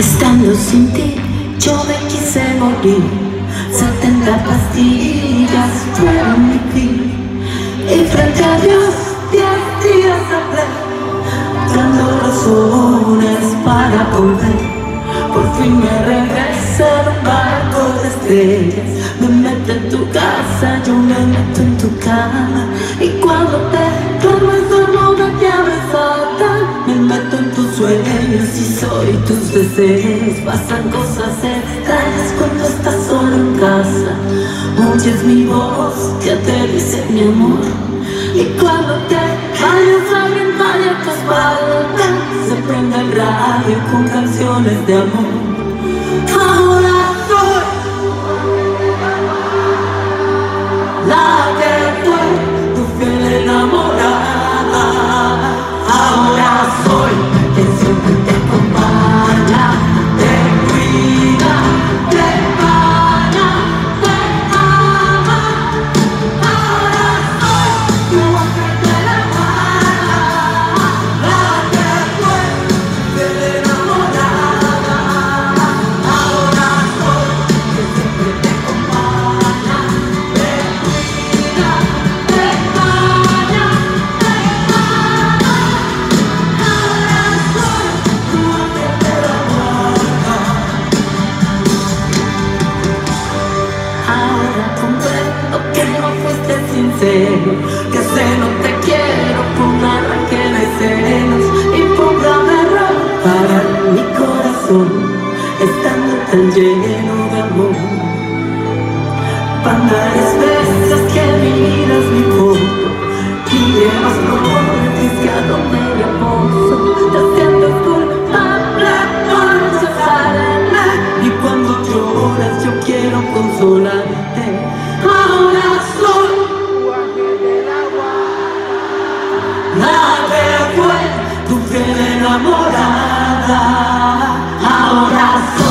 Estando sin ti, yo me quise morir. 70 pastillas fueron mi fin. Y frente a Dios, diez días hablé, dando razones para volver. Por fin me regresé en un barco de estrellas. Me meto en tu casa, yo me meto en tu cama. Y soy tus deseos. Pasan cosas extrañas cuando estás solo en casa. Oyes mi voz que te dice mi amor. Y cuando te vayas, alguien vaya a tu espalda. Se prende el radio con canciones de amor. Ahora comprendo que no fuiste sincero, que sé no te quiero por arranque de celos y por error para mi corazón, estando tan lleno de amor. Vandales veces solamente eh, ahora soy la que fue tu fiel enamorada ahora soy